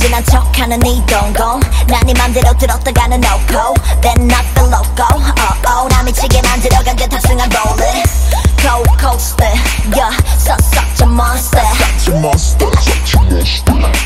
순진한 척하는 네 동공 난네 맘대로 들었다가는 no go Then not the loco oh oh 나 미치게 만들어간 듯 탑승한 roller Go coaster yeah such such a monster Such a monster Such a monster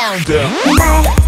down. down.